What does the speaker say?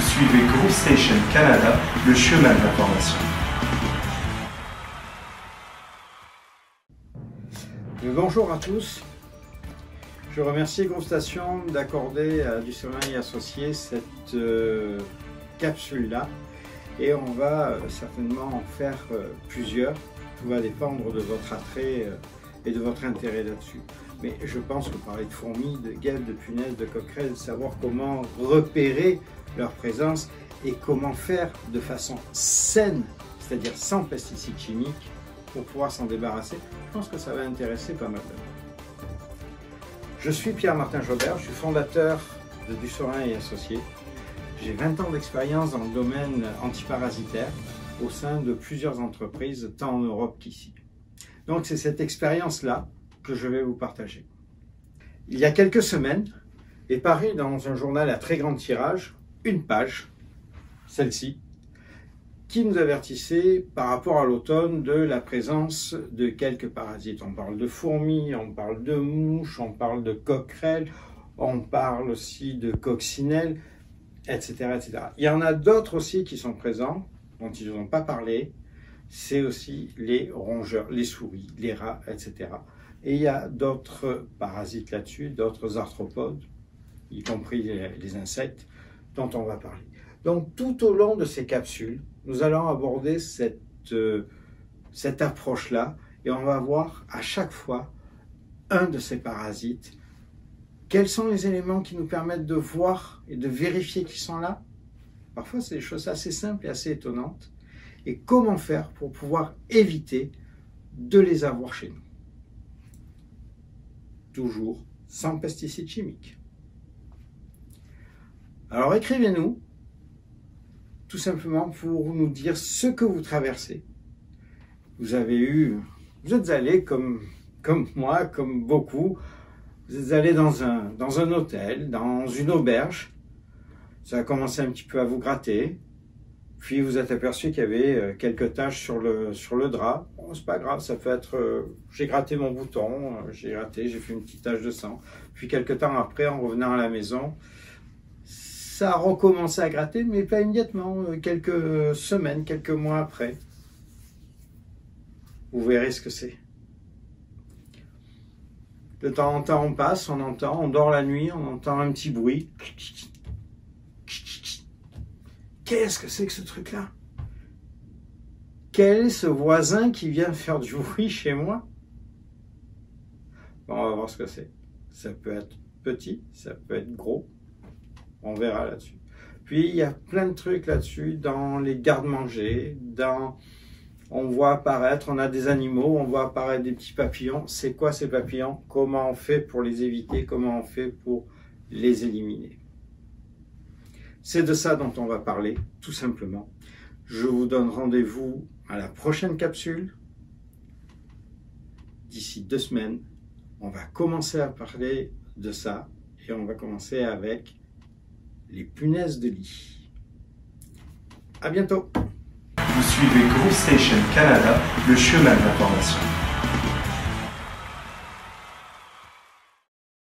Suivez Group Station Canada, le chemin de l'information. Bonjour à tous. Je remercie Groupe Station d'accorder à Du Soleil Associé cette euh, capsule-là. Et on va euh, certainement en faire euh, plusieurs. Tout va dépendre de votre attrait et de votre intérêt là-dessus. Mais je pense que parler de fourmis, de guêpes, de punaises, de coquerelles, savoir comment repérer leur présence et comment faire de façon saine, c'est-à-dire sans pesticides chimiques, pour pouvoir s'en débarrasser, je pense que ça va intéresser pas mal de monde. Je suis Pierre-Martin Jobert, je suis fondateur de Dussorin et Associés. J'ai 20 ans d'expérience dans le domaine antiparasitaire au sein de plusieurs entreprises, tant en Europe qu'ici. Donc c'est cette expérience-là que je vais vous partager. Il y a quelques semaines est paru dans un journal à très grand tirage une page, celle-ci, qui nous avertissait par rapport à l'automne de la présence de quelques parasites. On parle de fourmis, on parle de mouches, on parle de coquerelles, on parle aussi de coccinelles, etc., etc. Il y en a d'autres aussi qui sont présents, dont ils n'ont pas parlé, c'est aussi les rongeurs, les souris, les rats, etc. Et il y a d'autres parasites là-dessus, d'autres arthropodes, y compris les insectes, dont on va parler. Donc tout au long de ces capsules, nous allons aborder cette, euh, cette approche-là et on va voir à chaque fois un de ces parasites. Quels sont les éléments qui nous permettent de voir et de vérifier qu'ils sont là? Parfois, c'est des choses assez simples et assez étonnantes. Et comment faire pour pouvoir éviter de les avoir chez nous Toujours sans pesticides chimiques. Alors écrivez-nous tout simplement pour nous dire ce que vous traversez. Vous avez eu, vous êtes allé comme, moi, comme beaucoup, vous êtes allé dans un, dans un hôtel, dans une auberge, ça a commencé un petit peu à vous gratter, puis vous êtes aperçu qu'il y avait euh, quelques taches sur le, sur le drap. Bon, c'est pas grave, ça peut être, euh, j'ai gratté mon bouton, euh, j'ai gratté, j'ai fait une petite tache de sang. Puis quelques temps après, en revenant à la maison, ça a recommencé à gratter, mais pas immédiatement, quelques semaines, quelques mois après. Vous verrez ce que c'est. De temps en temps, on passe, on entend, on dort la nuit, on entend un petit bruit. Qu'est-ce que c'est que ce truc-là? Quel est ce voisin qui vient faire du bruit chez moi? On va voir ce que c'est. Ça peut être petit, ça peut être gros, on verra là-dessus. Puis il y a plein de trucs là-dessus dans les gardes-manger, dans on voit apparaître, on a des animaux, on voit apparaître des petits papillons. C'est quoi ces papillons? Comment on fait pour les éviter? Comment on fait pour les éliminer? C'est de ça dont on va parler, tout simplement. Je vous donne rendez-vous à la prochaine capsule. D'ici deux semaines, on va commencer à parler de ça et on va commencer avec les punaises de lit. À bientôt. Vous suivez Group Station Canada, le chemin de l'information.